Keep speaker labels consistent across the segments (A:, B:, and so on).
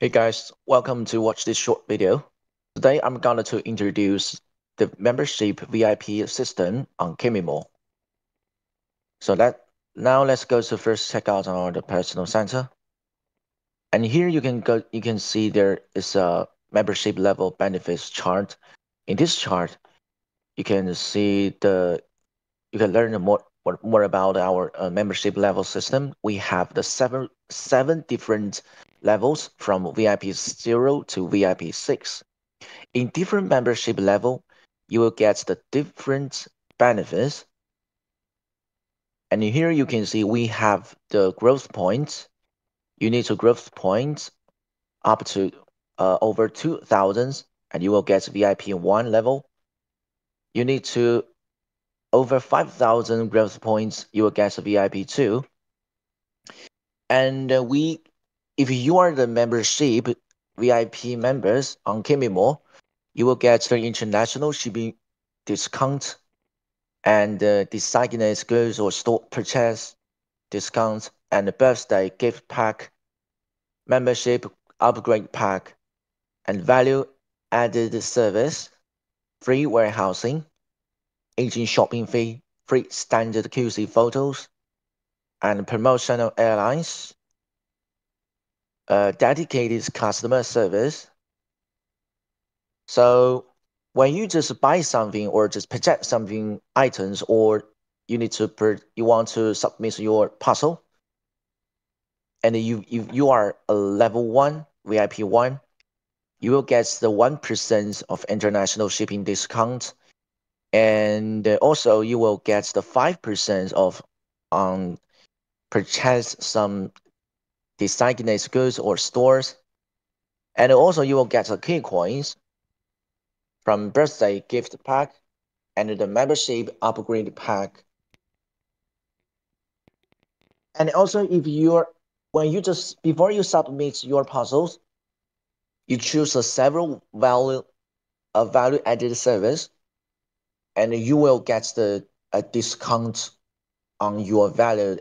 A: Hey guys, welcome to watch this short video. Today I'm going to introduce the membership VIP system on KameyMall. So that now let's go to first check out our the personal center. And here you can go you can see there is a membership level benefits chart. In this chart, you can see the you can learn more more about our uh, membership level system. We have the seven seven different levels from VIP 0 to VIP 6. In different membership level, you will get the different benefits. And here you can see we have the growth points. You need to growth points up to uh, over 2,000 and you will get VIP 1 level. You need to over 5,000 growth points, you will get a VIP 2. And uh, we if you are the membership VIP members on KameyMall, you will get the international shipping discount and uh, designated goods or store purchase discounts and birthday gift pack, membership upgrade pack, and value added service, free warehousing, agent shopping fee, free standard QC photos, and promotional airlines uh, dedicated customer service. So when you just buy something or just purchase something items or you need to you want to submit your parcel and you you, you are a level one VIP one, you will get the one percent of international shipping discount, and also you will get the five percent of um purchase some designated goods or stores. And also you will get the key coins from birthday gift pack and the membership upgrade pack. And also if you're when you just before you submit your puzzles, you choose a several value a value added service and you will get the a discount on your value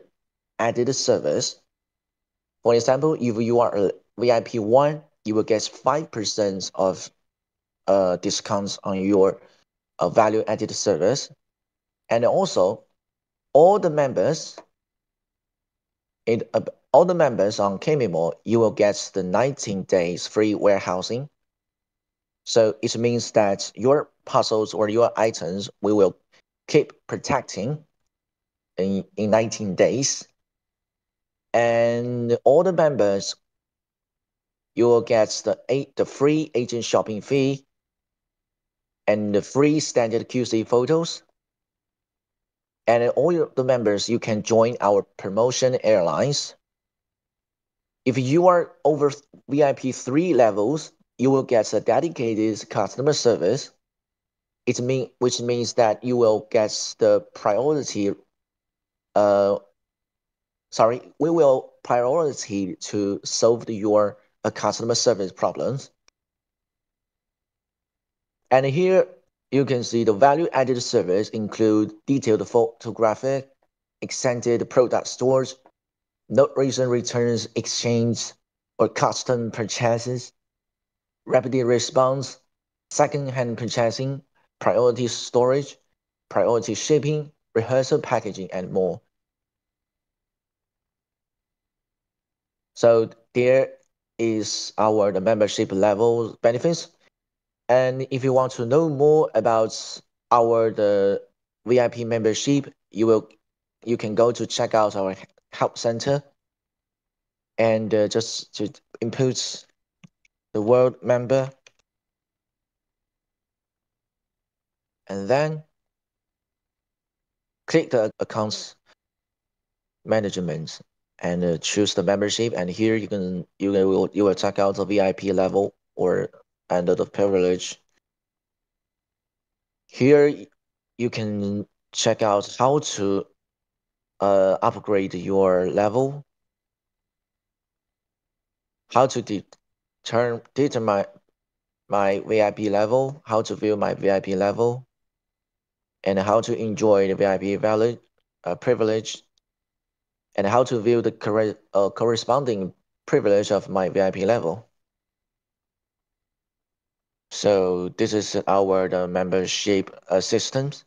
A: added service for example, if you are a VIP one, you will get five percent of uh, discounts on your uh, value added service, and also all the members uh, all the members on KameyMall, you will get the 19 days free warehousing. So it means that your parcels or your items we will keep protecting in, in 19 days and all the members you will get the eight the free agent shopping fee and the free standard QC photos. And all the members, you can join our promotion airlines. If you are over VIP 3 levels, you will get a dedicated customer service. It mean, which means that you will get the priority uh, sorry, we will priority to solve your uh, customer service problems. And here you can see the value added service include detailed photographic, extended product stores, no reason returns, exchange, or custom purchases, rapid response, second-hand purchasing, priority storage, priority shipping, rehearsal packaging, and more. So there is our the membership level benefits. And if you want to know more about our the VIP membership, you will you can go to check out our help center and uh, just to input the world member and then click the accounts management and uh, choose the membership. And here you can you will you will check out the VIP level or under the privilege. Here you can check out how to uh, upgrade your level, how to determine my VIP level, how to view my VIP level, and how to enjoy the VIP valid, uh, privilege, and how to view the cor uh, corresponding privilege of my VIP level. So this is our the membership uh, systems.